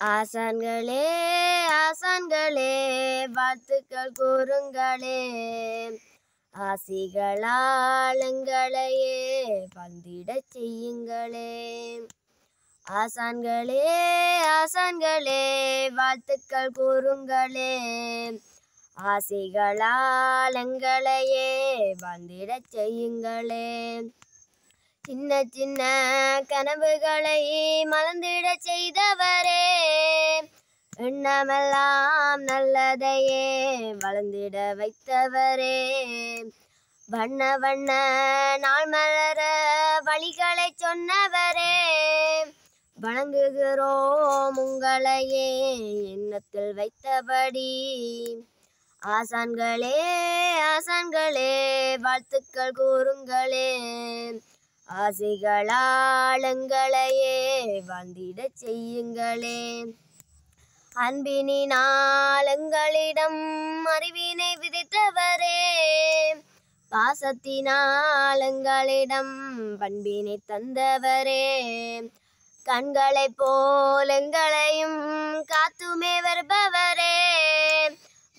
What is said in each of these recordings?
ஆசான்களே ஆசான்களே வாழ்த்துக்கள் கூறுங்களே. ஆசிகளால் எங்களையே வந்திடச் செய்யுங்களே. ஆசான்களே ஆசான்களே வாழ்த்துக்கள் கூறுங்களே. ஆசைகளால் எங்களையே வந்திடச் செய்யுங்களே. சின்ன சின்ன கனவுகளை மலர்ந்திட செய்தவரே. எண்ணமெல்லாம் நல்லதையே வளர்ந்திட வைத்தவரே. வண்ண வண்ண நாள் மலர வழிகளை சொன்னவரே. வணங்குகிறோம் உங்களையே எண்ணத்தில் வைத்தபடி. ஆசான்களே ஆசான்களே வாழ்த்துக்கள் கூறுங்களே. ஆசைகளாளங்களையே வாழ்ந்திடச் செய்யுங்களே. அன்பினினால் எங்களிடம் அறிவினை விதைத்தவரே. பாசத்தினாலங்களிடம் பண்பினை தந்தவரே. கண்களைப் போலங்களையும் காத்துமே வருபவரே.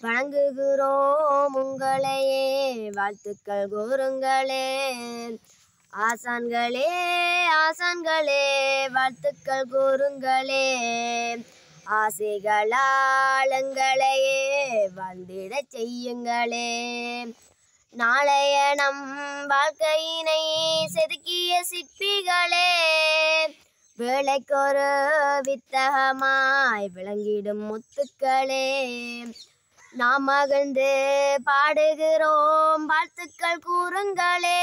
வணங்குகிறோம் உங்களையே வாழ்த்துக்கள் கூறுங்களே. ஆசான்களே ஆசான்களே வாழ்த்துக்கள் கூறுங்களே. ஆசைகளாளங்களையே எங்களையே செய்யுங்களே. நாளைய நம் வாழ்க்கையினை செதுக்கிய சிற்பிகளே வேலைக்கொரு வித்தகமாய் விளங்கிடும் முத்துக்களே. நாம் மகிழ்ந்து பாடுகிறோம் வாழ்த்துக்கள் கூறுங்களே.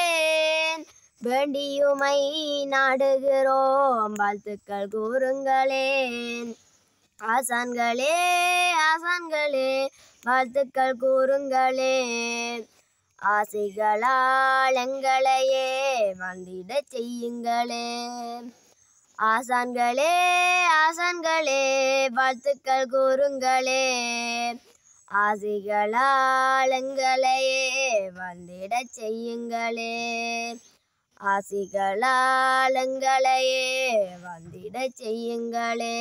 வேண்டியுமை நாடுகிறோம். வாழ்த்துக்கள் கூறுங்களே. ஆசான்களே ஆசான்களே வாழ்த்துக்கள் கூறுங்களே. ஆசைகளால் எங்களையே வந்திட செய்யுங்களே. ஆசான்களே ஆசான்களே வாழ்த்துக்கள் கூறுங்களே. ஆசைகளால் எங்களையே வந்திட செய்யுங்களே. ஆசிகளாலங்களையே வந்திட செய்யுங்களே.